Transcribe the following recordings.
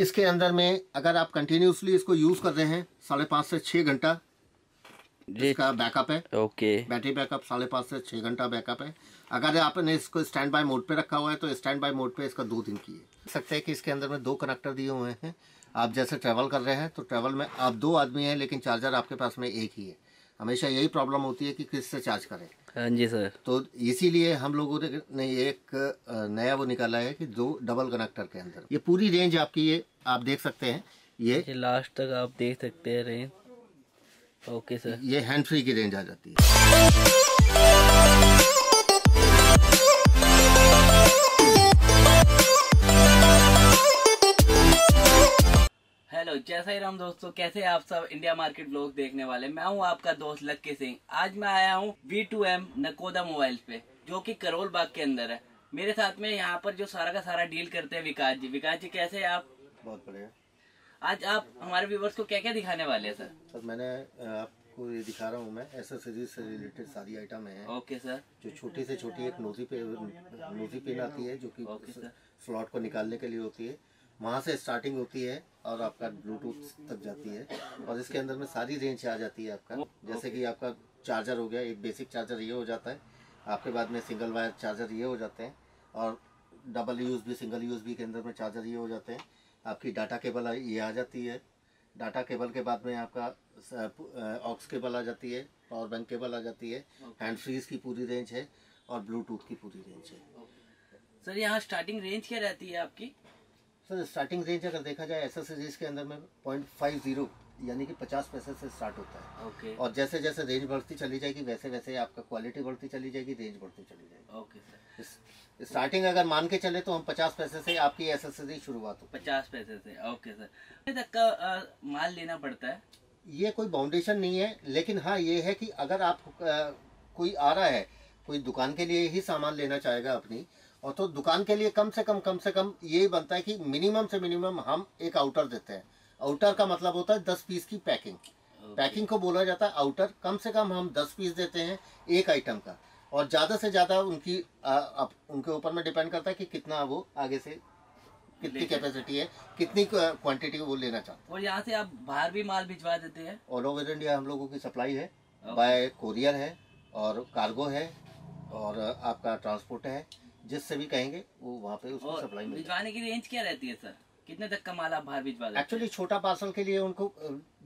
इसके अंदर में अगर आप कंटिन्यूसली इसको यूज़ कर रहे हैं साढ़े पाँच से छः घंटा इसका बैकअप है। ओके। बैटरी बैकअप साढ़े पाँच से छः घंटा बैकअप है। अगर आपने इसको स्टैंड बाय मोड पे रखा हुआ है तो स्टैंड बाय मोड पे इसका दो दिन की है। सकते हैं कि इसके अंदर में दो कनेक्टर दिए हुए हैं। आप जैसे ट्रैवल कर रहे हैं तो ट्रैवल में आप दो आदमी हैं लेकिन चार्जर आपके पास में एक ही है। हमेशा यही प्रॉब्लम होती है कि किस से चार्ज करें। हाँ जी सर तो इसीलिए हम लोगों ने एक नया वो निकाला है कि दो डबल कनेक्टर के अंदर। ये पूरी रेंज आपकी ये आप देख सकते हैं ये ये लास्ट तक आप देख सकते हैं रेंज ओके सर ये हैंड फ्री की रेंज आ जाती है। हेलो जय साई राम दोस्तों कैसे आप सब इंडिया मार्केट ब्लॉग देखने वाले? मैं हूँ आपका दोस्त लक्की सिंह। आज मैं आया हूँ V two M Nakoda mobile पे जो कि करोल बाग के अंदर है। मेरे साथ में यहाँ पर जो सारा का सारा डील करते हैं विकास जी। विकास जी कैसे हैं आप? बहुत बढ़िया। आज आप हमारे व्यूवर्स को क्या क्या दिखाने वाले हैं सर सर मैंने आपको ये दिखा रहा हूँ मैं एसेसरीज से रिलेटेड सारी आइटम है। ओके सर जो छोटी से छोटी एक नोजी पे नोजी पिन आती है जो कि। स्लॉट को निकालने के लिए होती है। वहाँ से स्टार्टिंग होती है और आपका ब्लूटूथ तक जाती है। और इसके अंदर में सारी रेंज आ जाती है आपका। जैसे कि आपका चार्जर हो गया एक बेसिक चार्जर ये हो जाता है। आपके बाद में सिंगल वायर चार्जर ये हो जाते हैं। और डबल यूज़ भी सिंगल यूज़ भी के अंदर में चार्जर ये हो जाते हैं। आपकी डाटा केबल ये आ जाती है। डाटा केबल के बाद में आपका ऑक्स केबल आ जाती है पावर बैंक केबल आ जाती है। हैंड फ्रीज की पूरी रेंज है और ब्लूटूथ की पूरी रेंज है। सर यहाँ स्टार्टिंग रेंज क्या रहती है आपकी? सर स्टार्टिंग रेंज अगर देखा जाए एसेसरीज के अंदर में पॉइंट फाइव ज़ीरो यानी कि पचास पैसे से स्टार्ट होता है। ओके और जैसे जैसे रेंज बढ़ती चली जाएगी वैसे वैसे आपका क्वालिटी बढ़ती चली जाएगी रेंज बढ़ती चली जाएगी। ओके सर इस- स्टार्टिंग अगर मान के चले तो हम पचास पैसे से आपकी एसेसरी शुरुआत होती पचास पैसे से ओके सर तक का अ, माल लेना पड़ता है? है ये कोई बाउंडेशन नहीं है लेकिन हाँ ये है कि अगर आप अ, कोई आ रहा है कोई दुकान के लिए ही सामान लेना चाहेगा अपनी और तो दुकान के लिए कम से कम कम से कम यही बनता है कि मिनिमम से मिनिमम हम एक आउटर देते हैं। आउटर का मतलब होता है दस पीस की पैकिंग पैकिंग को बोला जाता है आउटर कम से कम हम दस पीस देते हैं एक आइटम का। और ज़्यादा से ज़्यादा उनकी आ, अप, उनके ऊपर में डिपेंड करता है कि कितना वो आगे से कितनी कैपेसिटी है कितनी क्वांटिटी वो लेना चाहते हैं। और यहाँ से आप बाहर भी माल भिजवा देते हैं? ऑल ओवर इंडिया हम लोगों की सप्लाई है बाय कोरियर है और कार्गो है और आपका ट्रांसपोर्ट है जिससे भी कहेंगे वो वहाँ पे उसको सप्लाई भिजवाने की रेंज क्या रहती है सर कितने तक का माल आप बाहर भिजवा एक्चुअली छोटा पार्सल के लिए उनको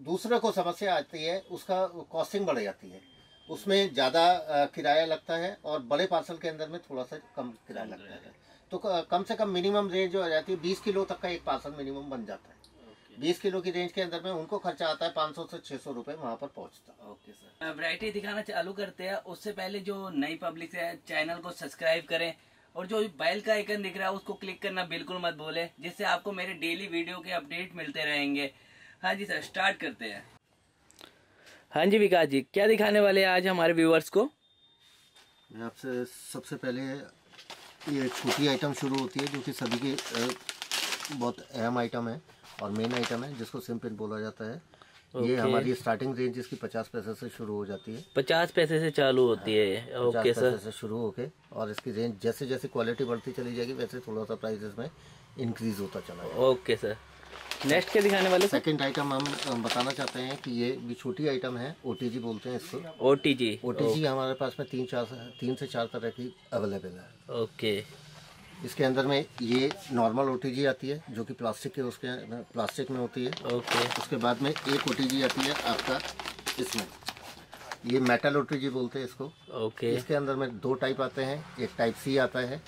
दूसरे को समस्या आती है उसका कॉस्टिंग बढ़ जाती है। उसमें ज़्यादा किराया लगता है और बड़े पार्सल के अंदर में थोड़ा सा कम किराया लगता है। तो कम से कम मिनिमम रेंज जो आ जाती है बीस किलो तक का एक पार्सल मिनिमम बन जाता है। बीस किलो की रेंज के अंदर में उनको खर्चा आता है पाँच सौ से छह सौ रुपए वहाँ पर पहुँचता। है ओके सर वैरायटी दिखाना चालू करते हैं। उससे पहले जो नई पब्लिक है चैनल को सब्सक्राइब करें और जो बैल का आइकन दिख रहा है उसको क्लिक करना बिल्कुल मत भूले जिससे आपको मेरे डेली वीडियो के अपडेट मिलते रहेंगे। हाँ जी सर स्टार्ट करते हैं। हाँ जी विकास जी क्या दिखाने वाले हैं आज हमारे व्यूवर्स को? मैं आपसे सबसे पहले ये छोटी आइटम शुरू होती है जो कि सभी की बहुत अहम आइटम है और मेन आइटम है जिसको सिम पिन बोला जाता है। ये हमारी स्टार्टिंग रेंज इसकी पचास पैसे से शुरू हो जाती है। पचास पैसे से चालू होती है। ओके पैसे सर से शुरू होके और इसकी रेंज जैसे जैसे क्वालिटी बढ़ती चली जाएगी वैसे थोड़ा सा प्राइस इसमें इंक्रीज होता चला ओके सर नेक्स्ट क्या दिखाने वाले सेकंड आइटम हम बताना चाहते हैं कि ये भी छोटी आइटम है ओटीजी बोलते हैं इसको। ओ टी जी हमारे पास में तीन चार तीन से चार तरह की अवेलेबल है। ओके इसके अंदर में ये नॉर्मल ओटीजी आती है जो कि प्लास्टिक के उसके प्लास्टिक में होती है। ओके उसके बाद में एक ओ आती है आपका इसमें। ये मेटल ओ बोलते हैं इसको। ओके इसके अंदर में दो टाइप आते हैं एक टाइप सी आता है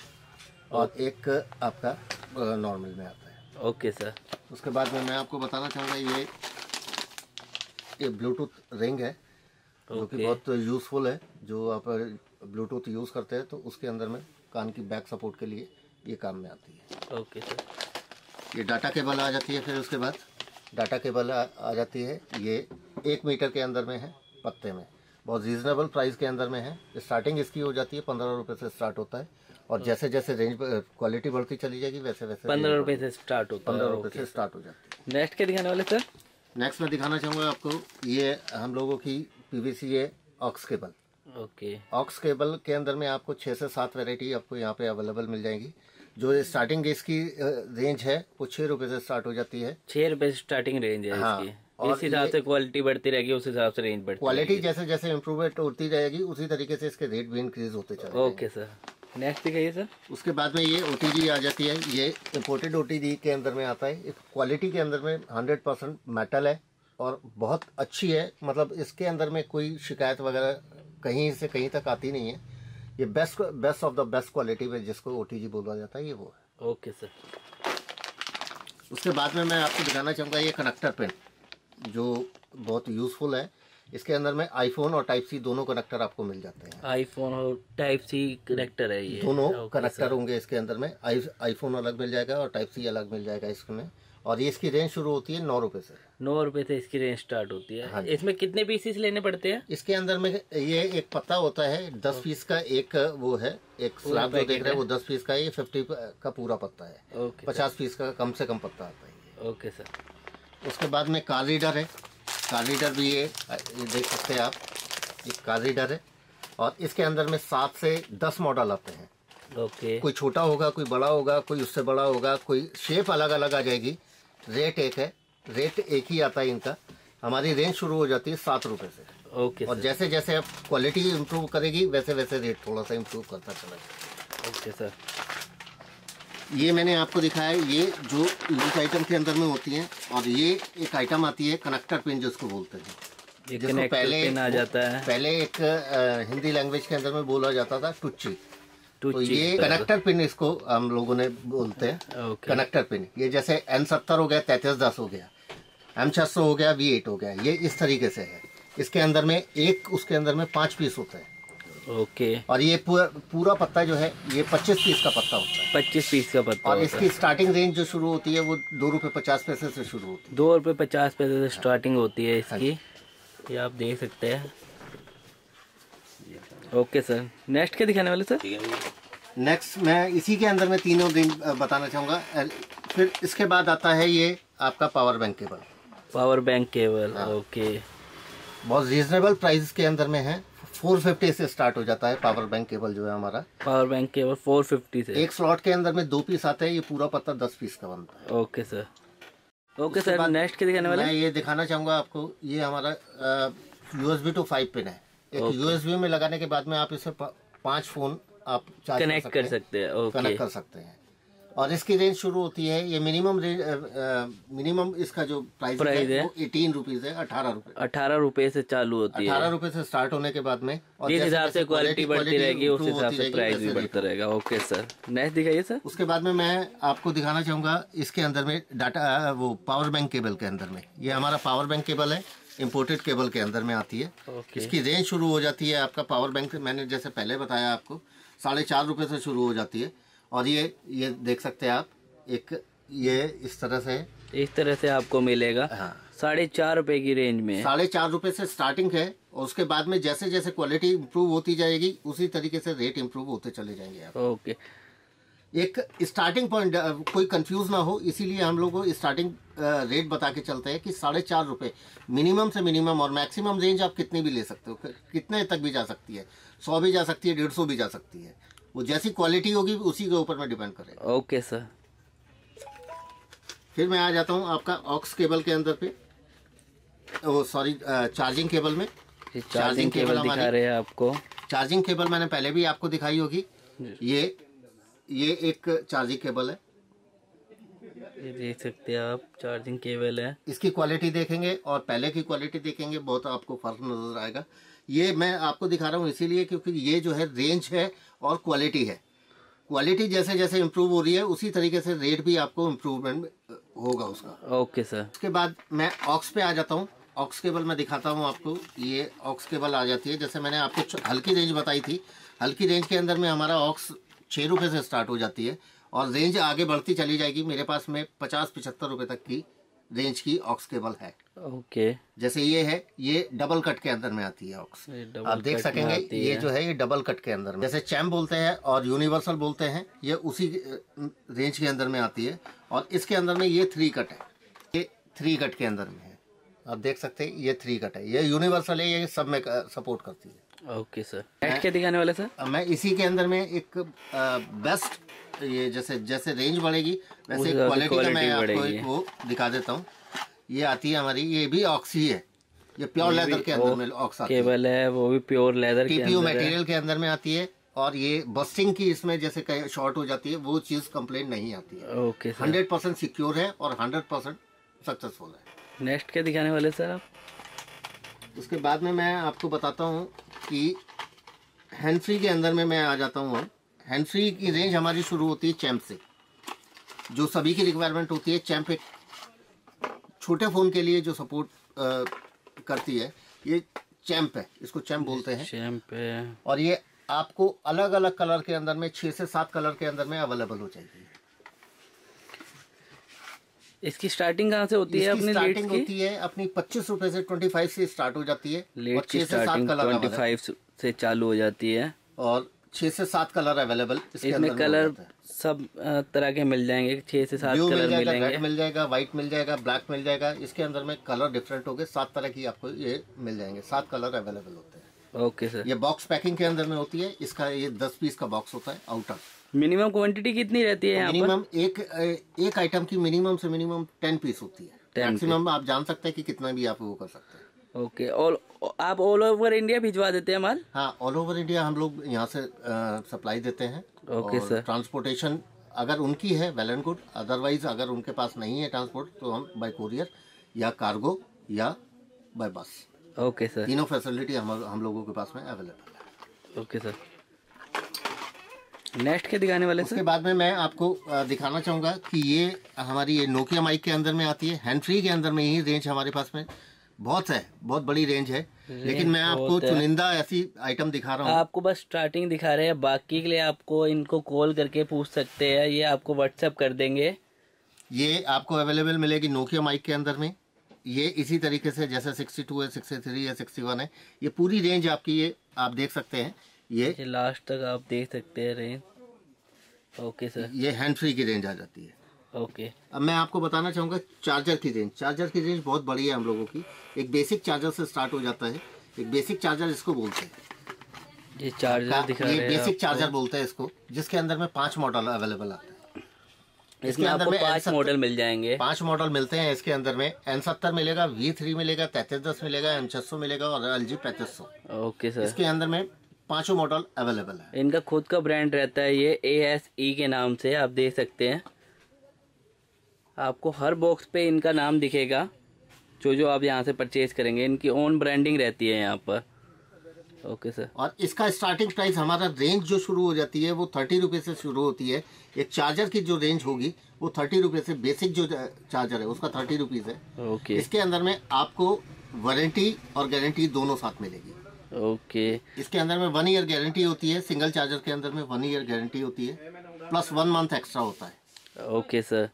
और एक आपका नॉर्मल में आता है। ओके सर उसके बाद में मैं आपको बताना चाहूँगा ये ये ब्लूटूथ रिंग है जो कि बहुत यूज़फुल है जो आप ब्लूटूथ यूज़ करते हैं तो उसके अंदर में कान की बैक सपोर्ट के लिए ये काम में आती है। ओके सर ये डाटा केबल आ जाती है फिर उसके बाद डाटा केबल आ, आ जाती है ये एक मीटर के अंदर में है पत्ते में। बहुत रीजनेबल प्राइस के अंदर में है। स्टार्टिंग इसकी हो जाती है पंद्रह रुपये से स्टार्ट होता है। और जैसे जैसे रेंज क्वालिटी बढ़ती चली जाएगी वैसे वैसे पंद्रह रुपए से स्टार्ट होता पंद्रह रुपये से स्टार्ट हो जाती है। नेक्स्ट क्या दिखाने वाले सर नेक्स्ट मैं दिखाना चाहूँगा आपको ये हम लोगों की पीवीसी है aux cable okay aux cable के अंदर में आपको छः से सात वैरायटी आपको यहाँ पे अवेलेबल मिल जाएगी। जो स्टार्टिंग इसकी रेंज है वो छह रुपए से स्टार्ट हो जाती है। छह रुपए से स्टार्टिंग रेंज है हाँ, इसकी। और इस हिसाब से क्वालिटी बढ़ती रहेगी उस हिसाब से रेंज बढ़ती क्वालिटी जैसे जैसे इम्प्रूवमेंट होती रहेगी उसी तरीके से इसके रेट भी इंक्रीज होते चले ओके सर नेक्स्ट दिखाइए सर उसके बाद में ये ओटीजी आ जाती है। ये इम्पोर्टेड ओ के अंदर में आता है। क्वालिटी के अंदर में हंड्रेड परसेंट मेटल है और बहुत अच्छी है। मतलब इसके अंदर में कोई शिकायत वगैरह कहीं से कहीं तक आती नहीं है। ये best best of the best quality में जिसको ओ बोला जाता है ये वो है। ओके सर उसके बाद में मैं आपको दिखाना चाहूँगा ये कनेक्टर पेन जो बहुत यूज़फुल है। इसके अंदर में आईफोन और टाइप सी दोनों कनेक्टर आपको मिल जाते हैं। आईफोन और टाइप सी कनेक्टर है ये। दोनों कनेक्टर होंगे इसके अंदर में। आई आईफोन अलग मिल जाएगा और टाइप सी अलग मिल जाएगा इसमें। और ये इसकी रेंज शुरू होती है नौ रुपए से। नौ रुपए से इसकी रेंज स्टार्ट होती हाँ। है। इसमें कितने पीसेस लेने पड़ते हैं? इसके अंदर में ये एक पत्ता होता है दस पीस का एक वो है एक स्लैब जो देख रहे हैं वो दस पीस का ये फिफ्टी का पूरा पत्ता है। पचास पीस का कम से कम पत्ता आता है ओके सर उसके बाद में कार रीडर है। कार रीडर भी ये ये देख सकते हैं आप। एक कार रीडर है। और इसके अंदर में सात से दस मॉडल आते हैं। ओके। कोई छोटा होगा कोई बड़ा होगा कोई उससे बड़ा होगा कोई शेप अलग अलग आ जाएगी। रेट एक है। रेट एक ही आता है इनका। हमारी रेंज शुरू हो जाती है सात रुपए से। ओके और सर। जैसे जैसे आप क्वालिटी इम्प्रूव करेगी वैसे वैसे रेट थोड़ा सा इम्प्रूव करता चला जाएगा। Okay sir. ये मैंने आपको दिखाया है, ये जो यूज़ आइटम के अंदर में होती है और ये एक आइटम आती है कनेक्टर पिन जिसको बोलते हैं। जिसको पहले पिन आ जाता है। पहले एक अ, हिंदी लैंग्वेज के अंदर में बोला जाता था टुच्ची। तो ये कनेक्टर पिन इसको हम लोगों ने बोलते हैं कनेक्टर पिन ये जैसे एन सत्तर हो गया तैतीस दस हो गया एम छह सौ हो गया वी एट हो गया ये इस तरीके से है। इसके अंदर में एक उसके अंदर में पाँच पीस होते हैं। ओके। और ये पूरा पूरा पत्ता जो है ये पच्चीस पीस का पत्ता होता है। पच्चीस पीस का पत्ता और इसकी स्टार्टिंग रेंज जो शुरू होती है वो दो रुपए पचास पैसे से शुरू होती है। दो रुपये पचास पैसे से स्टार्टिंग होती है हाँ इसकी। ये आप देख सकते हैं। Okay sir. नेक्स्ट क्या दिखाने वाले सर? नेक्स्ट मैं इसी के अंदर में तीनों दिन बताना चाहूँगा। फिर इसके बाद आता है ये आपका power bank cable power bank cable. Okay. बहुत रीजनेबल प्राइस के अंदर में है। फोर फिफ्टी से स्टार्ट हो जाता है पावर बैंक केबल जो है हमारा। Power bank cable four fifty से। एक स्लॉट के अंदर में दो पीस आते हैं ये पूरा पत्ता दस पीस का बनता है। Okay sir. Okay sir next के दिखाने वाले मैं ये दिखाना चाहूँगा आपको ये हमारा यूएसबी टू फाइव पिन है। एक. यूएसबी में लगाने के बाद में आप इसे पाँच फ़ोन आप कनेक्ट कर सकते हैं। कनेक्ट कर सकते हैं। और इसकी रेंज शुरू होती है ये मिनिमम रेंज मिनिमम इसका जो प्राइस Price है है? वो एटीन रुपीज़ है अठारह रुपए। अठारह रुपए से चालू होती है। अठारह रुपए से स्टार्ट होने के बाद में और जिस हिसाब से क्वालिटी बढ़ती रहेगी उस हिसाब से प्राइस भी बढ़ता रहेगा। ओके सर नेक्स्ट दिखाइए सर उसके बाद में मैं आपको दिखाना चाहूँगा इसके अंदर में डाटा वो पावर बैंक केबल के अंदर में। ये हमारा पावर बैंक केबल है इम्पोर्टेड केबल के अंदर में आती है। ओके इसकी रेंज शुरू हो जाती है आपका पावर बैंक मैंने जैसे पहले बताया आपको साढ़े चार रुपये से शुरू हो जाती है। और ये ये देख सकते हैं आप एक ये इस तरह से। इस तरह से आपको मिलेगा। हाँ। साढ़े चार रुपए की रेंज में। साढ़े चार रुपये से स्टार्टिंग है और उसके बाद में जैसे जैसे क्वालिटी इम्प्रूव होती जाएगी उसी तरीके से रेट इम्प्रूव होते चले जाएँगे आप। ओके एक स्टार्टिंग पॉइंट कोई कंफ्यूज ना हो इसीलिए हम लोग को स्टार्टिंग रेट बता के चलते हैं कि साढ़े चार रुपये मिनिमम से मिनिमम और मैक्सिमम रेंज आप कितनी भी ले सकते हो कितने तक भी जा सकती है सौ भी जा सकती है डेढ़ सौ भी जा सकती है। वो जैसी क्वालिटी होगी उसी के ऊपर में डिपेंड करेगा। ओके सर फिर मैं आ जाता हूँ आपका ऑक्स केबल के अंदर पे। वो सॉरी चार्जिंग केबल में। चार्जिंग, चार्जिंग केबल दिखा रहे हैं आपको। चार्जिंग केबल मैंने पहले भी आपको दिखाई होगी। ये ये एक चार्जिंग केबल है। ये देख सकते हैं आप चार्जिंग केबल है। इसकी क्वालिटी देखेंगे और पहले की क्वालिटी देखेंगे बहुत आपको फ़र्क नज़र आएगा। ये मैं आपको दिखा रहा हूँ इसीलिए क्योंकि ये जो है रेंज है और क्वालिटी है। क्वालिटी जैसे जैसे इम्प्रूव हो रही है उसी तरीके से रेट भी आपको इम्प्रूवमेंट होगा उसका। ओके सर उसके बाद मैं ऑक्स पे आ जाता हूँ। ऑक्स केबल मैं दिखाता हूँ आपको। ये ऑक्स केबल आ जाती है। जैसे मैंने आपको हल्की रेंज बताई थी हल्की रेंज के अंदर में हमारा ऑक्स छः रुपये से स्टार्ट हो जाती है। और रेंज आगे बढ़ती चली जाएगी। मेरे पास में पचास पिछहत्तर रुपये तक की रेंज की ऑक्स केबल है। ओके। जैसे ये है ये डबल कट के अंदर में आती है ऑक्स आप देख सकेंगे ये। जो है ये डबल कट के अंदर में। जैसे चैम बोलते हैं और यूनिवर्सल बोलते हैं ये उसी रेंज के अंदर में आती है। और इसके अंदर में ये थ्री कट है। ये थ्री कट के अंदर में है। आप देख सकते हैं ये थ्री कट है। ये यूनिवर्सल है ये सब में सपोर्ट करती है। Okay sir. क्या दिखाने वाले सर? मैं इसी के अंदर में एक बेस्ट ये जैसे जैसे रेंज बढ़ेगी वैसे क्वालिटी का मैं आपको एक वो दिखा देता हूँ। ये आती है हमारी ये भी ऑक्सी है। ये प्योर लेदर के अंदर में ऑक्स आती है। केबल है वो भी प्योर लेदर के टीपीयू मटेरियल के अंदर में आती है और ये बस्टिंग की इसमें जैसे कहीं शॉर्ट हो जाती है वो चीज़ कंप्लेन नहीं आती है। ओके हंड्रेड परसेंट सिक्योर है और हंड्रेड परसेंट सक्सेसफुल है। नेक्स्ट क्या दिखाने वाले सर आप? उसके बाद में मैं आपको बताता हूँ कि हैंड फ्री के अंदर में मैं आ जाता हूँ हैंड फ्री की रेंज हमारी शुरू होती है चैम्प से। जो सभी की रिक्वायरमेंट होती है चैम्प एक छोटे फ़ोन के लिए जो सपोर्ट करती है ये चैम्प है इसको चैम्प बोलते हैं। शैम्प है। और ये आपको अलग अलग कलर के अंदर में छः से सात कलर के अंदर में अवेलेबल हो जाएगी। इसकी स्टार्टिंग कहाँ से होती है अपनी स्टार्टिंग की? होती है अपनी पच्चीस रुपए से ट्वेंटी फाइव से स्टार्ट हो जाती है और की स्टार्टिंग कलर ट्वेंटी फाइव से चालू हो जाती है। और छः से सात कलर अवेलेबल इसमें हो कलर सब तरह के मिल जाएँगे छह से सात ब्लू मिल जाएगा रेड मिल जाएगा व्हाइट मिल जाएगा ब्लैक मिल जाएगा इसके अंदर में कलर डिफरेंट होंगे सात तरह की आपको ये मिल जाएँगे सात कलर अवेलेबल होते हैं। ओके सर ये बॉक्स पैकिंग के अंदर में होती है इसका ये दस पीस का बॉक्स होता है आउटर मिनिमम क्वांटिटी कितनी रहती है मिनिमम एक एक आइटम की मिनिमम से मिनिमम टेन पीस होती है। 10 मैक्सिमम आप जान सकते हैं कि कितना भी आप वो कर सकते हैं। ओके और आप ऑल ओवर इंडिया भिजवा देते हैं माल? हाँ ऑल ओवर इंडिया हम लोग यहाँ से सप्लाई देते हैं। Okay, sir. ट्रांसपोर्टेशन अगर उनकी है वेल एंड गुड अदरवाइज़ अगर उनके पास नहीं है ट्रांसपोर्ट तो हम बाय कुरियर या कार्गो या बाय बस ओके सर तीनों फैसिलिटी हम हम लोगों के पास में अवेलेबल है। ओके सर नेक्स्ट के दिखाने वाले उसके बाद में मैं आपको दिखाना चाहूँगा कि ये हमारी ये नोकिया माइक के अंदर में आती है हैंड फ्री के अंदर में ही रेंज हमारे पास में बहुत है बहुत बड़ी रेंज है। लेकिन मैं आपको चुनिंदा ऐसी आइटम दिखा रहा हूँ। आपको बस स्टार्टिंग दिखा रहे हैं बाकी के लिए आपको इनको कॉल करके पूछ सकते हैं ये आपको व्हाट्सअप कर देंगे। ये आपको अवेलेबल मिलेगी नोकिया माइक के अंदर में। ये इसी तरीके से जैसे 62 है 63 है 61 है ये पूरी रेंज आपकी ये आप देख सकते हैं। ये ये लास्ट तक आप देख सकते हैं रेंज ओके सर ये हैंड फ्री की रेंज आ जाती है। ओके। अब मैं आपको बताना चाहूँगा चार्जर की रेंज। चार्जर की रेंज बहुत बड़ी है हम लोगों की। एक बेसिक चार्जर से स्टार्ट हो जाता है। एक बेसिक चार्जर इसको बोलते हैं। ये चार्जर दिखा रहे ये बेसिक चार्जर बोलते हैं इसको जिसके अंदर में पाँच मॉडल अवेलेबल आते हैं। इसके अंदर में पाँच मॉडल मिल जाएँगे। पाँच मॉडल मिलते हैं इसके अंदर में। एन सत्तर मिलेगा वी थ्री मिलेगा तैतीस दस मिलेगा एम छह सौ मिलेगा और एल जी पैंतीस सौ। Okay sir. इसके अंदर में पाँचों मॉडल अवेलेबल है। इनका खुद का ब्रांड रहता है ये ए एस ई के नाम से आप देख सकते हैं। आपको हर बॉक्स पे इनका नाम दिखेगा जो जो आप यहाँ से परचेज करेंगे। इनकी ओन ब्रांडिंग रहती है यहाँ पर। ओके सर और इसका स्टार्टिंग प्राइस हमारा रेंज जो शुरू हो जाती है वो थर्टी रुपये से शुरू होती है। एक चार्जर की जो रेंज होगी वो थर्टी रुपये से बेसिक जो चार्जर है उसका थर्टी रुपीज़ है। ओके इसके अंदर में आपको वारंटी और गारंटी दोनों साथ मिलेगी। ओके इसके अंदर में वन ईयर गारंटी होती है सिंगल चार्जर के अंदर में वन ईयर गारंटी होती है प्लस वन मंथ एक्स्ट्रा होता है। ओके सर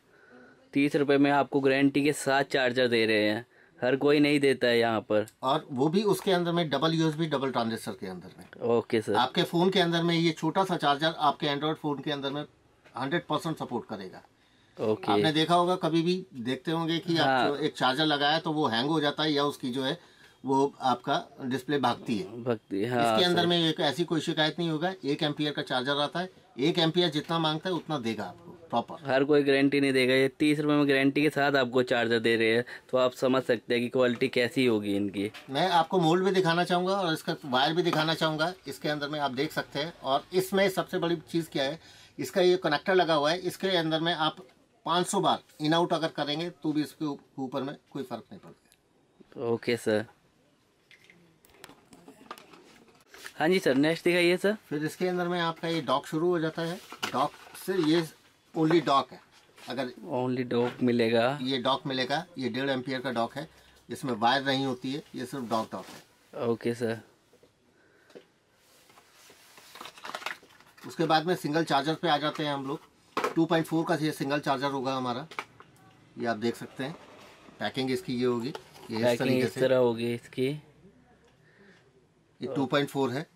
तीस रुपए में आपको गारंटी के साथ चार्जर दे रहे हैं। हर कोई नहीं देता है यहाँ पर। और वो भी उसके अंदर में डबल यूएसबी डबल ट्रांजिस्टर के अंदर में। ओके सर आपके फ़ोन के अंदर में ये छोटा सा चार्जर आपके एंड्रॉयड फ़ोन के अंदर में हंड्रेड परसेंट सपोर्ट करेगा। ओके आपने देखा होगा कभी भी देखते होंगे कि हाँ। आप एक चार्जर लगाया तो वो हैंग हो जाता है या उसकी जो है वो आपका डिस्प्ले भागती है। भागती हाँ इसके अंदर में एक ऐसी कोई शिकायत नहीं होगा एक एम्पियर का चार्जर आता है एक एम्पियर जितना माँगता है उतना देगा आपको। प्रॉपर हर कोई गारंटी नहीं देगा। ये तीस रुपए में गारंटी के साथ आपको चार्जर दे रहे हैं तो आप समझ सकते हैं कि क्वालिटी कैसी होगी इनकी। मैं आपको मोल्ड भी दिखाना चाहूँगा और इसका वायर भी दिखाना चाहूँगा। इसके अंदर में आप देख सकते हैं और इसमें सबसे बड़ी चीज़ क्या है? इसका ये कनेक्टर लगा हुआ है। इसके अंदर में आप 500 बार इन आउट अगर करेंगे तो भी इसके ऊपर में कोई फ़र्क नहीं पड़ेगा ओके सर हाँ जी सर नेक्स्ट दिखाइए सर फिर इसके अंदर में आपका ये डॉक शुरू हो जाता है। डॉक से ये ओनली डॉक है। अगर ओनली डॉक मिलेगा। ये डॉक मिलेगा ये डेढ़ एम्पियर का डॉक है इसमें वायर नहीं होती है ये सिर्फ़ डॉक डॉक है। Okay sir. उसके बाद में सिंगल चार्जर पे आ जाते हैं हम लोग। 2.4 का ये सिंगल चार्जर होगा हमारा। ये आप देख सकते हैं। पैकिंग इसकी ये होगी। ये इस तरीके इस से। तरह होगी इसकी। ये 2.4 है।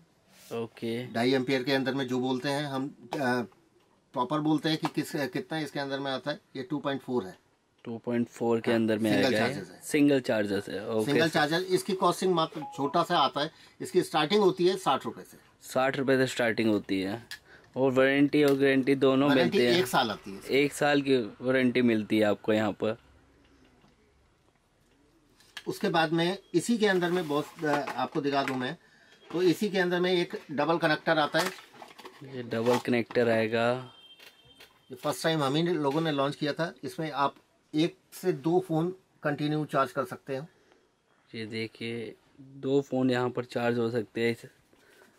ओके। ढाई एम्पियर के अंदर में जो बोलते हैं हम प्रॉपर बोलते हैं कि किस कितना इसके अंदर में आता है? ये 2.4 है। 2.4 के अंदर में हाँ, Single आएगा है। सिंगल चार्जर है ओके सिंगल चार्जर इसकी कॉस्टिंग मात्र छोटा सा आता है। इसकी स्टार्टिंग होती है साठ रुपए से। साठ रुपए से स्टार्टिंग होती है। और वारंटी और गारंटी दोनों मिलते हैं। एक साल आती है। एक साल की वारंटी मिलती है आपको यहाँ पर। उसके बाद में इसी के अंदर में बहुत आपको दिखा दूँ मैं। तो इसी के अंदर में एक डबल कनेक्टर आता है। ये डबल कनेक्टर आएगा। ये फ़र्स्ट टाइम हम ही लोगों ने लॉन्च किया था इसमें आप एक से दो फ़ोन कंटिन्यू चार्ज कर सकते हैं। ये देखिए दो फ़ोन यहाँ पर चार्ज हो सकते हैं इस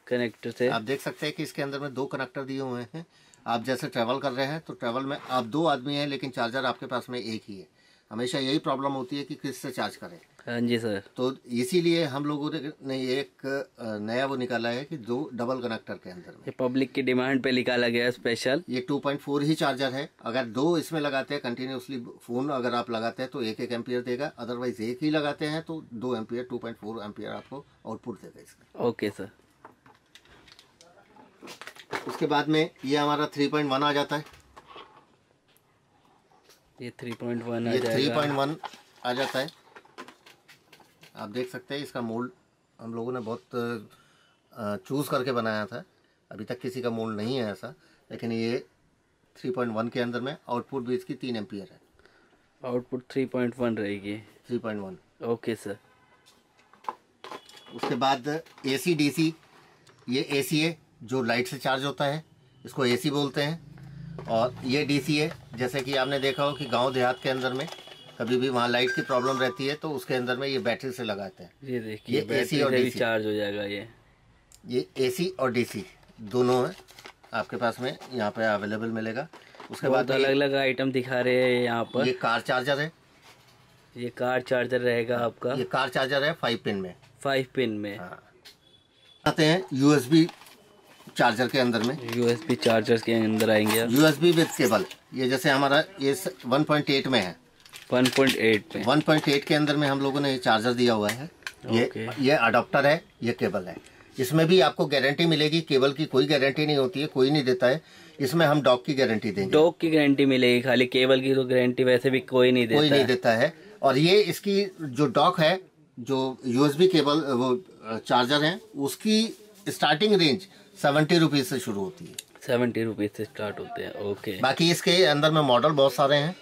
कनेक्टर से। आप देख सकते हैं कि इसके अंदर में दो कनेक्टर दिए हुए हैं। आप जैसे ट्रैवल कर रहे हैं तो ट्रैवल में आप दो आदमी हैं लेकिन चार्जर आपके पास में एक ही है। हमेशा यही प्रॉब्लम होती है कि किस से चार्ज करें। हाँ जी सर। तो इसीलिए हम लोगों ने- एक नया वो निकाला है कि दो डबल कनेक्टर के अंदर में। ये पब्लिक की डिमांड पे निकाला गया है स्पेशल। ये 2.4 ही चार्जर है। अगर दो इसमें लगाते हैं कंटिन्यूसली फ़ोन अगर आप लगाते हैं तो एक एक एम्पियर देगा। अदरवाइज़ एक ही लगाते हैं तो दो एम्पियर 2.4 एम्पियर आपको आउटपुट देगा इसका। Okay sir. उसके बाद में ये हमारा 3.1 आ जाता है। ये 3.1 आ ये जाएगा। 3.1 आ जाता है। आप देख सकते हैं इसका मोल्ड हम लोगों ने बहुत चूज़ करके बनाया था। अभी तक किसी का मोल्ड नहीं है ऐसा लेकिन ये 3.1 के अंदर में आउटपुट भी इसकी तीन एम्पियर है। आउटपुट 3.1 रहेगी। 3.1 ओके सर उसके बाद ए सी डी सी ये ए सी है जो लाइट से चार्ज होता है इसको ए सी बोलते हैं। और ये डी सी है। जैसे कि आपने देखा हो कि गाँव देहात के अंदर में कभी भी वहाँ लाइट की प्रॉब्लम रहती है तो उसके अंदर में ये बैटरी से लगाते हैं। ये देखिए ये AC और से भी चार्ज हो जाएगा ये। ये ए सी और डीसी दोनों है। आपके पास में यहाँ पे अवेलेबल मिलेगा। उसके बाद अलग अलग आइटम दिखा रहे हैं यहाँ पर। ये कार चार्जर है। ये कार चार्जर रहेगा आपका। ये कार चार्जर है फाइव पिन में। फाइव पिन में। हाँ। आते हैं यूएसबी चार्जर के अंदर में। यूएसबी चार्जर के अंदर आएँगे यूएसबी विद केबल। ये जैसे हमारा ये 1.8 में है। 1.8 में 1.8 के अंदर में हम लोगों ने ये चार्जर दिया हुआ है। ये। ये अडोप्टर है ये केबल है। इसमें भी आपको गारंटी मिलेगी केबल की कोई गारंटी नहीं होती है कोई नहीं देता है। इसमें हम डॉक की गारंटी देंगे। डॉक की गारंटी मिलेगी खाली केबल की तो गारंटी वैसे भी कोई नहीं देता कोई नहीं। देता। है। और ये इसकी जो डॉक है जो यूएसबी केबल वो चार्जर है उसकी स्टार्टिंग रेंज सेवेंटी रुपीज़ से शुरू होती है। सेवेंटी रुपीज़ से स्टार्ट होते हैं ओके। बाकी इसके अंदर में मॉडल बहुत सारे हैं।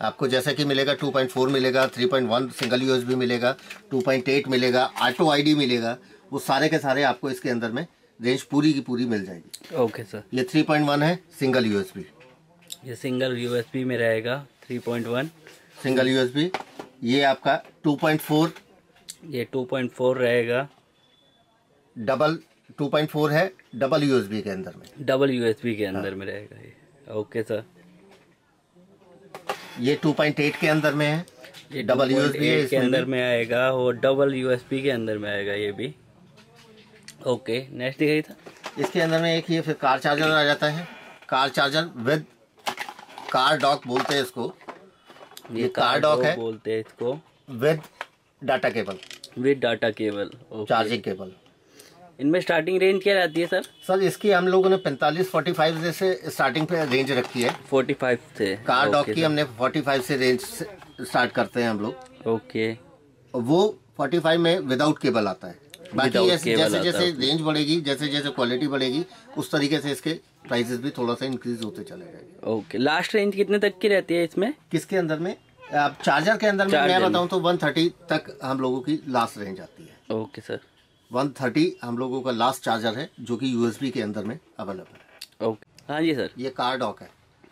आपको जैसे कि मिलेगा 2.4 मिलेगा 3.1 सिंगल यूएसबी मिलेगा 2.8 मिलेगा ऑटो आईडी मिलेगा वो सारे के सारे आपको इसके अंदर में रेंज पूरी की पूरी मिल जाएगी। Okay sir. ये 3.1 है सिंगल यूएसबी ये सिंगल यूएसबी में रहेगा 3.1 सिंगल यूएसबी ये आपका 2.4 ये 2.4 रहेगा। डबल 2.4 है डबल यूएसबी के अंदर में। डबल यूएसबी के अंदर हाँ। में रहेगा ये। Okay sir. ये 2.8 के अंदर में है ये डबल 2.8 यूएसबी है के अंदर में आएगा और डबल यूएसबी के अंदर में आएगा ये भी। ओके नेक्स्ट दिखाई था। इसके अंदर में एक ये फिर कार चार्जर आ जाता है। Car charger with car dock बोलते हैं इसको। ये कार डॉक है। बोलते हैं इसको। With data cable. With data cable charging cable. इनमें स्टार्टिंग रेंज क्या रहती है सर सर इसकी हम लोगों ने 45 45 जैसे स्टार्टिंग पे रेंज रखी है। 45 से। कार डॉक की हमने 45 से रेंज स्टार्ट करते हैं हम लोग। ओके वो 45 में विदाउट केबल आता है। बाकी जैसे जैसे जैसे रेंज बढ़ेगी जैसे जैसे क्वालिटी बढ़ेगी उस तरीके से इसके प्राइसेस भी थोड़ा सा इंक्रीज होते चले जाएँगे। ओके लास्ट रेंज कितने तक की रहती है इसमें? किसके अंदर में? आप चार्जर के अंदर मैं में। बताऊँ तो 130 तक हम लोगों की लास्ट रेंज आती है। ओके सर 130 हम लोगों का लास्ट चार्जर है जो कि यूएसबी के अंदर में अवेलेबल है। ओके हाँ जी सर ये कार डॉक है।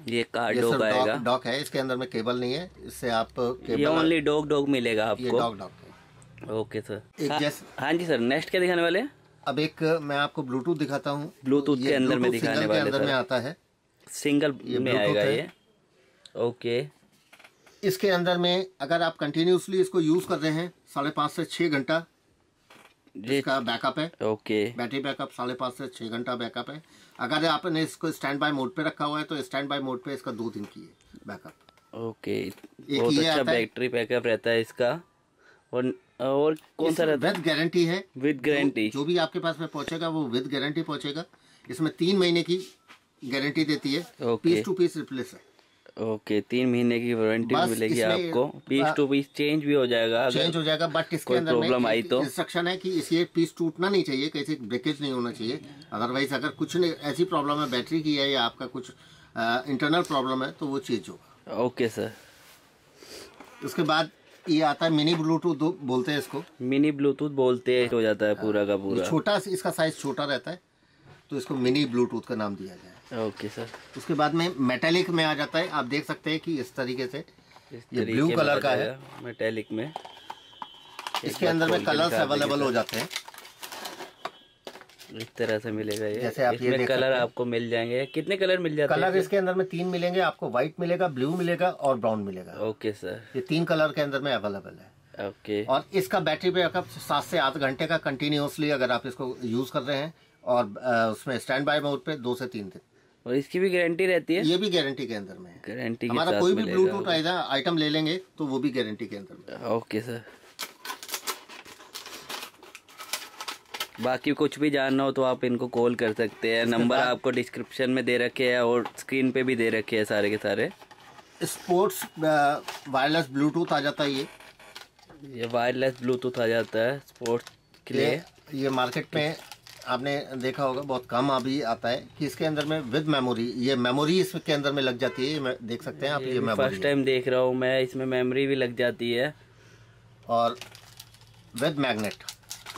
ये कार ये आएगा। डॉक डॉक है इसके अंदर में केबल नहीं है इससे आप ये केबल ओनली डॉग डॉग मिलेगा ये आपको। डॉक डॉक है। ओके सर एक हाँ- जैस- हाँ जी सर नेक्स्ट क्या दिखाने वाले हैं? अब एक मैं आपको ब्लूटूथ दिखाता हूँ। ब्लूटूथ के अंदर में दिखाने वाले अंदर में आता है। सिंगल में आएगा ये। ओके इसके अंदर में अगर आप कंटिन्यूसली इसको यूज़ कर रहे हैं साढ़े पाँच से छः घंटा ये इसका बैकअप है। ओके। बैटरी बैकअप साढ़े पाँच से छः घंटा बैकअप है। अगर आपने इसको स्टैंड बाय मोड पे रखा हुआ है तो स्टैंड बाय मोड पे इसका दो दिन की है बैकअप ओके। बहुत अच्छा बैटरी बैकअप रहता है इसका। और और कौन सा रहता विद गारंटी है। है विद गारंटी जो भी आपके पास में पहुंचेगा वो विद गारंटी पहुंचेगा। इसमें तीन महीने की गारंटी देती है। Okay. Piece to piece replace है। ओके तीन महीने की वारंटी मिलेगी आपको। पीस। टू पीस चेंज भी हो जाएगा अगर चेंज हो जाएगा बट इसके अंदर प्रॉब्लम आई तो? इंस्ट्रक्शन है कि इसे पीस टूटना नहीं चाहिए कैसे ब्रेकेज नहीं होना चाहिए। अदरवाइज़ अगर कुछ नहीं ऐसी प्रॉब्लम है बैटरी की है या आपका कुछ इंटरनल प्रॉब्लम है तो वो चेंज होगा। ओके सर उसके बाद ये आता है मिनी ब्लूटूथ बोलते हैं इसको। मिनी ब्लूटूथ बोलते हैं हो जाता है पूरा का पूरा। छोटा इसका साइज़ छोटा रहता है तो इसको मिनी ब्लूटूथ का नाम दिया गया है। Okay sir. उसके बाद में मेटेलिक में आ जाता है। आप देख सकते हैं कि इस तरीके से इस ये ब्लू कलर का है। मेटेलिक में। इसके अंदर में कलर्स अवेलेबल हो जाते हैं। इस तरह से मिलेगा ये। जैसे आप ये कलर आपको मिल जाएँगे। कितने कलर मिल जाते कलर इसके अंदर में तीन मिलेंगे। आपको व्हाइट मिलेगा ब्लू मिलेगा और ब्राउन मिलेगा। Okay sir. ये तीन कलर के अंदर में अवेलेबल है। ओके। और इसका बैटरी बैकअप सात से आठ घंटे का कंटिन्यूसली अगर आप इसको यूज़ कर रहे हैं और उसमें स्टैंड बाय मोड पे दो से तीन दिन। और इसकी भी गारंटी रहती है? ये भी गारंटी के अंदर में गारंटी हमारा कोई भी ब्लूटूथ आइटम ले लेंगे तो वो भी गारंटी के अंदर में ओके सर बाकी कुछ भी जानना हो तो आप इनको कॉल कर सकते हैं। नंबर आपको डिस्क्रिप्शन में दे रखे हैं और स्क्रीन पे भी दे रखे हैं सारे के सारे। स्पोर्ट्स वायरलेस ब्लूटूथ आ जाता है ये। ये वायरलेस ब्लूटूथ आ जाता है स्पोर्ट्स के लिए। ये मार्केट में आपने देखा होगा बहुत कम अभी आता है कि इसके अंदर में विद मेमोरी ये मेमोरी इसके अंदर में लग जाती है देख सकते हैं आप ये फ़र्स्ट टाइम देख रहा हूँ मैं इसमें मेमोरी भी लग जाती है। और विद मैग्नेट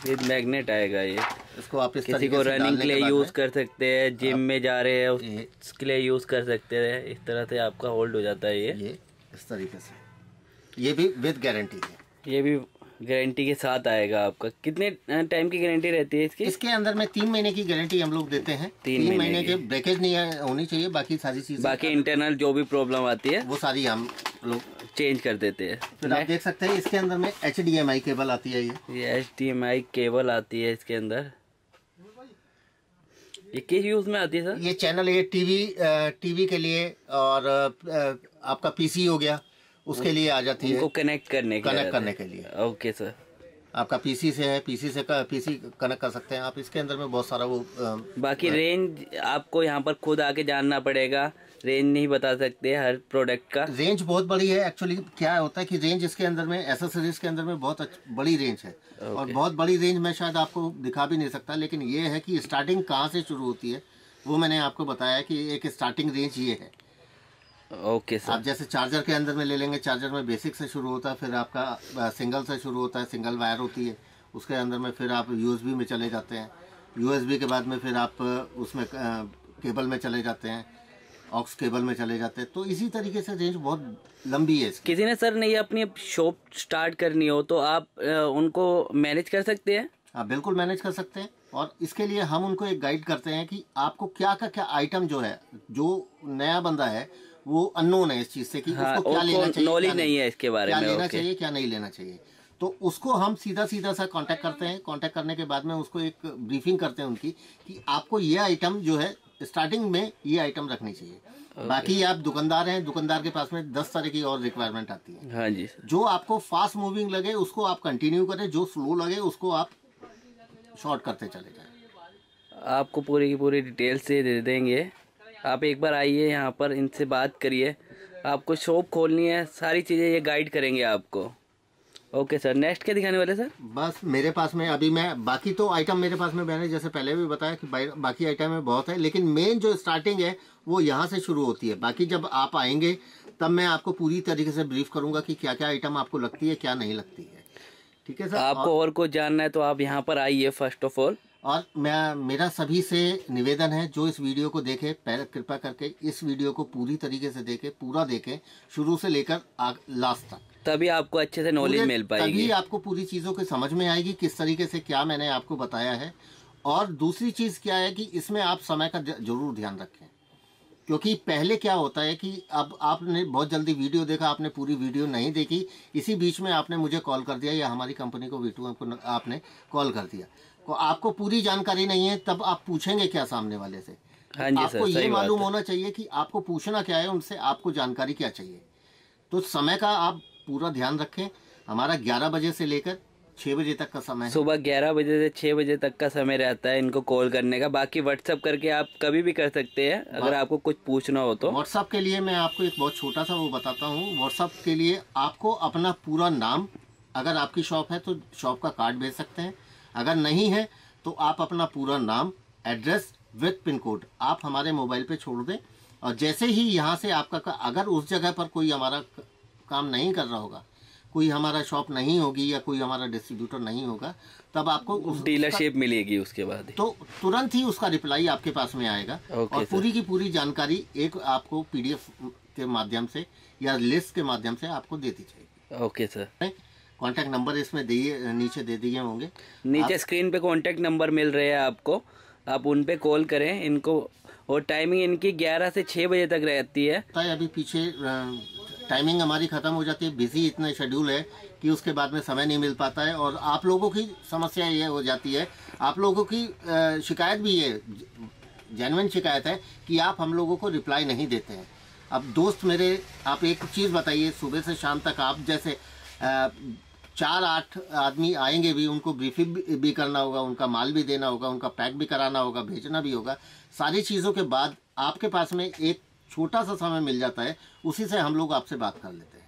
विद मैग्नेट आएगा ये। इसको आप इस किसी को रनिंग के लिए यूज़ कर सकते हैं जिम में जा रहे हैं उसके लिए यूज़ कर सकते हैं इस तरह से आपका होल्ड हो जाता है ये। ये इस तरीके से। ये भी विद गारंटी है। ये भी गारंटी के साथ आएगा आपका। कितने टाइम की गारंटी रहती है इसकी? इसके अंदर में तीन महीने की गारंटी हम लोग देते हैं। तीन तीन महीने के। ब्रेकेज नहीं है- होनी चाहिए बाकी सारी चीज़ें बाकी इंटरनल जो भी प्रॉब्लम आती है वो सारी हम लोग चेंज कर देते हैं। फिर आप देख सकते हैं इसके अंदर में HDMI केबल आती है ये। ये HDMI केबल आती है इसके अंदर। ये किस यूज़ में आती है सर? ये चैनल ये टीवी टीवी के लिए और आपका पीसी हो गया। उसके लिए आ जाती है। कनेक्ट करने के कनेक्ट करने के लिए। ओके सर आपका पीसी से है पीसी से पीसी कनेक्ट कर सकते हैं। आप इसके अंदर में बहुत सारा वो अ, बाकी रेंज आपको यहाँ पर खुद आके जानना पड़ेगा। रेंज नहीं बता सकते हर प्रोडक्ट का। रेंज बहुत बड़ी है। एक्चुअली क्या होता है कि रेंज इसके अंदर में एसेसरीज के अंदर में बहुत बड़ी रेंज है। और बहुत बड़ी रेंज में शायद आपको दिखा भी नहीं सकता लेकिन ये है कि स्टार्टिंग कहाँ से शुरू होती है वो मैंने आपको बताया कि एक स्टार्टिंग रेंज ये है। Okay sir. आप जैसे चार्जर के अंदर में ले लेंगे चार्जर में बेसिक से शुरू होता है फिर आपका सिंगल से शुरू होता है सिंगल वायर होती है उसके अंदर में फिर आप यूएसबी में चले जाते हैं। यूएसबी के बाद में फिर आप उसमें केबल में चले जाते हैं ऑक्स केबल में चले जाते हैं। तो इसी तरीके से रेंज बहुत लंबी है इसकी। किसी ने सर नहीं अपनी शॉप स्टार्ट करनी हो तो आप उनको मैनेज कर सकते हैं? आप बिल्कुल मैनेज कर सकते हैं और इसके लिए हम उनको एक गाइड करते हैं कि आपको क्या का क्या आइटम जो है जो नया बंदा है वो अननोन है इस चीज़ से कि हाँ, उसको क्या लेना चाहिए क्या नहीं। है इसके बारे क्या में, क्या लेना। चाहिए क्या नहीं लेना चाहिए। तो उसको हम सीधा सीधा सा कांटेक्ट करते हैं। कांटेक्ट करने के बाद में उसको एक ब्रीफिंग करते हैं उनकी कि आपको ये आइटम जो है स्टार्टिंग में ये आइटम रखनी चाहिए। बाकी आप दुकानदार हैं दुकानदार के पास में दस तरह की और रिक्वायरमेंट आती है। हाँ जी। जो आपको फास्ट मूविंग लगे उसको आप कंटिन्यू करें। जो स्लो लगे उसको आप शॉर्ट करते चले जाएँ। आपको पूरी की पूरी डिटेल से दे देंगे। आप एक बार आइए यहाँ पर इनसे बात करिए। आपको शॉप खोलनी है सारी चीज़ें ये गाइड करेंगे आपको। ओके सर नेक्स्ट क्या दिखाने वाले सर बस मेरे पास में अभी मैं बाकी तो आइटम मेरे पास में मैंने जैसे पहले भी बताया कि बाकी आइटम में बहुत है लेकिन मेन जो स्टार्टिंग है वो यहाँ से शुरू होती है। बाकी जब आप आएँगे तब मैं आपको पूरी तरीके से ब्रीफ करूँगा कि क्या क्या आइटम आपको लगती है क्या नहीं लगती है। ठीक है सर आपको और कुछ जानना है तो आप यहाँ पर आइए फ़र्स्ट ऑफ़ ऑल और मैं मेरा सभी से निवेदन है जो इस वीडियो को देखे पहले कृपया करके इस वीडियो को पूरी तरीके से देखे पूरा देखे शुरू से लेकर लास्ट तक। तभी आपको अच्छे से नॉलेज मिल तभी आपको पूरी चीज़ों की समझ में आएगी किस तरीके से क्या मैंने आपको बताया है। और दूसरी चीज़ क्या है कि इसमें आप समय का ज़रूर ध्यान रखें। क्योंकि पहले क्या होता है कि अब आपने बहुत जल्दी वीडियो देखा आपने पूरी वीडियो नहीं देखी इसी बीच में आपने मुझे कॉल कर दिया या हमारी कंपनी को वीटू आपको आपने कॉल कर दिया। तो आपको पूरी जानकारी नहीं है तब आप पूछेंगे क्या सामने वाले से। हाँ जी आपको सर ये मालूम होना चाहिए कि आपको पूछना क्या है उनसे आपको जानकारी क्या चाहिए। तो समय का आप पूरा ध्यान रखें। हमारा 11 बजे से लेकर छह बजे तक का समय है। सुबह ग्यारह बजे से छः बजे तक का समय रहता है इनको कॉल करने का। बाकी व्हाट्सअप करके आप कभी भी कर सकते हैं अगर आपको कुछ पूछना हो तो। व्हाट्सअप के लिए मैं आपको एक बहुत छोटा सा वो बताता हूँ। व्हाट्सअप के लिए आपको अपना पूरा नाम अगर आपकी शॉप है तो शॉप का कार्ड भेज सकते हैं। अगर नहीं है तो आप अपना पूरा नाम एड्रेस विथ पिन कोड आप हमारे मोबाइल पे छोड़ दें। और जैसे ही यहाँ से आपका अगर उस जगह पर कोई हमारा काम नहीं कर रहा होगा कोई हमारा शॉप नहीं होगी या कोई हमारा डिस्ट्रीब्यूटर नहीं होगा तब आपको डीलरशिप मिलेगी उसके बाद। तो तुरंत ही उसका रिप्लाई आपके पास में आएगा। okay, और पूरी की पूरी जानकारी एक आपको पीडीएफ के माध्यम से या लिस्ट के माध्यम से आपको दे दी जाएगी। Okay sir. कॉन्टेक्ट नंबर इसमें दिए नीचे दे दिए होंगे। नीचे स्क्रीन पे कॉन्टेक्ट नंबर मिल रहे हैं आपको। आप उन पे कॉल करें इनको और टाइमिंग इनकी 11 से 6 बजे तक रहती है। अभी पीछे टाइमिंग हमारी ख़त्म हो जाती है। बिज़ी इतना शेड्यूल है कि उसके बाद में समय नहीं मिल पाता है और आप लोगों की समस्या ये हो जाती है। आप लोगों की शिकायत भी ये जेनवन शिकायत है कि आप हम लोगों को रिप्लाई नहीं देते हैं। अब दोस्त मेरे आप एक चीज़ बताइए सुबह से शाम तक आप जैसे चार आठ आदमी आएँगे भी उनको ब्रीफिंग भी करना होगा उनका माल भी देना होगा उनका पैक भी कराना होगा भेजना भी होगा। सारी चीज़ों के बाद आपके पास में एक छोटा सा समय मिल जाता है उसी से हम लोग आपसे बात कर लेते हैं।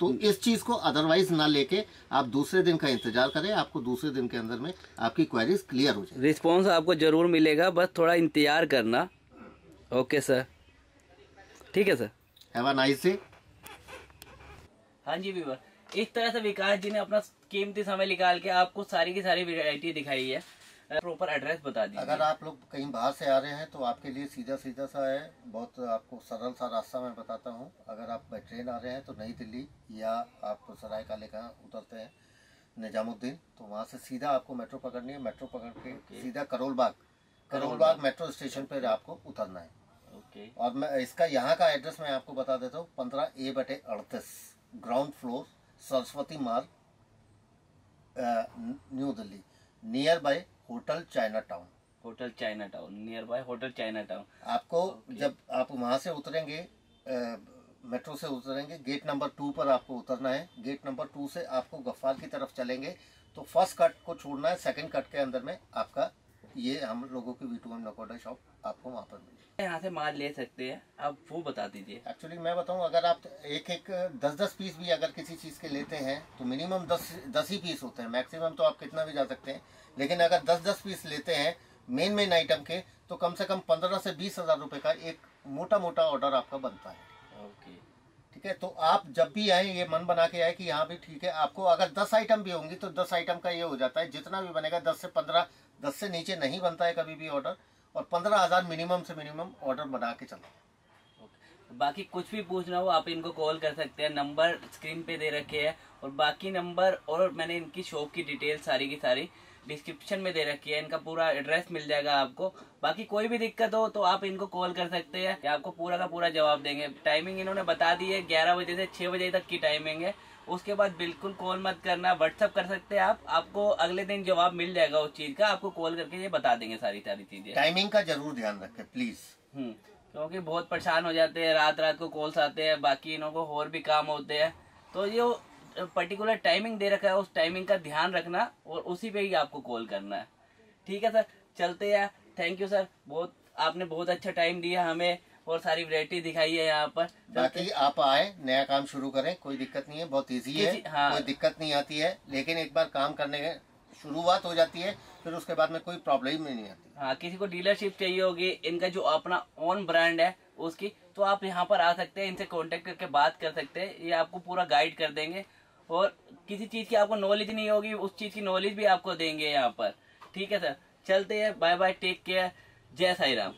तो इस चीज़ को अदरवाइज़ ना लेके आप दूसरे दिन का इंतज़ार करें आपको दूसरे दिन के अंदर में आपकी क्वेरीज क्लियर हो जाए रिस्पॉन्स आपको ज़रूर मिलेगा बस थोड़ा इंतज़ार करना। ओके सर ठीक है sir have a nice day हाँ जी वीवर इस तरह से विकास जी ने अपना कीमती समय निकाल के आपको सारी की सारी वैरायटी दिखाई है। प्रॉपर एड्रेस बता दीजिए। अगर आप लोग कहीं बाहर से आ रहे हैं तो आपके लिए सीधा सीधा सा है बहुत आपको सरल सा रास्ता मैं बताता हूँ। अगर आप बाई ट्रेन आ रहे हैं तो नई दिल्ली या आप सराय काले का उतरते हैं निजामुद्दीन तो वहाँ से सीधा आपको मेट्रो पकड़नी है। मेट्रो पकड़ के सीधा करोल बाग करोल बाग मेट्रो स्टेशन पर आपको उतरना है। ओके और मैं इसका यहाँ का एड्रेस मैं आपको बता देता हूँ पंद्रह ए बटे अड़तीस ground floor Saraswati Marg New Delhi nearby hotel China Town hotel China Town nearby hotel China Town आपको okay. जब आप वहाँ से उतरेंगे मेट्रो से उतरेंगे गेट नंबर टू पर आपको उतरना है। गेट नंबर टू से आपको गफ्फार की तरफ़ चलेंगे। तो फ़र्स्ट कट को छोड़ना है सेकंड कट के अंदर में आपका ये हम लोगों की V two M Nakoda shop आपको वहाँ पर मिलेगी यहाँ से माल ले सकते हैं। आप वो बता दीजिए। एक्चुअली मैं बताऊँ अगर आप एक एक दस दस पीस भी अगर किसी चीज़ के लेते हैं तो मिनिमम दस दस ही पीस होते हैं। मैक्सिमम तो आप कितना भी जा सकते हैं। लेकिन अगर दस दस पीस लेते हैं मेन मेन आइटम के तो कम से कम पंद्रह से बीस हज़ार रुपए का एक मोटा मोटा ऑर्डर आपका बनता है। ओके ठीक है? तो आप जब भी आए, ये मन बना के आए कि यहाँ भी ठीक है, आपको अगर दस आइटम भी होंगी तो दस आइटम का ये हो जाता है। जितना भी बनेगा, दस से पंद्रह, दस से नीचे नहीं बनता है कभी भी ऑर्डर और पंद्रह हज़ार मिनिमम से मिनिमम ऑर्डर बना के चलते बाकी कुछ भी पूछना हो, आप इनको कॉल कर सकते हैं। नंबर स्क्रीन पे दे रखे हैं। और बाकी नंबर और मैंने इनकी शॉप की डिटेल सारी की सारी डिस्क्रिप्शन में दे रखी है इनका पूरा एड्रेस मिल जाएगा आपको। बाकी कोई भी दिक्कत हो तो आप इनको कॉल कर सकते हैं आपको पूरा का पूरा जवाब देंगे। टाइमिंग इन्होंने बता दी है ग्यारह बजे से छह बजे तक की टाइमिंग है। उसके बाद बिल्कुल कॉल मत करना व्हाट्सअप कर सकते हैं आप। आपको अगले दिन जवाब मिल जाएगा उस चीज़ का आपको कॉल करके ये बता देंगे सारी सारी चीज़ें। टाइमिंग का ज़रूर ध्यान रखें प्लीज़ हम्म क्योंकि बहुत परेशान हो जाते हैं रात रात को कॉल्स आते हैं बाकी इन्हों को और भी काम होते हैं। तो ये पर्टिकुलर टाइमिंग दे रखा है उस टाइमिंग का ध्यान रखना और उसी पे ही आपको कॉल करना है। ठीक है सर? चलते हैं। थैंक यू सर बहुत आपने बहुत अच्छा टाइम दिया हमें और सारी वैरायटी दिखाई है यहाँ पर। बाकी आप आए नया काम शुरू करें कोई दिक्कत नहीं है बहुत इजी है। हाँ। कोई दिक्कत नहीं आती है लेकिन एक बार काम करने के शुरुआत हो जाती है फिर उसके बाद में कोई प्रॉब्लम ही नहीं आती। हाँ किसी को डीलरशिप चाहिए होगी इनका जो अपना ओन ब्रांड है उसकी तो आप यहाँ पर आ सकते हैं इनसे कांटेक्ट करके बात कर सकते हैं ये आपको पूरा गाइड कर देंगे। और किसी चीज़ की आपको नॉलेज नहीं होगी, उस चीज़ की नॉलेज भी आपको देंगे यहाँ पर। ठीक है सर चलते हैं। बाय बाय टेक केयर जय साई राम।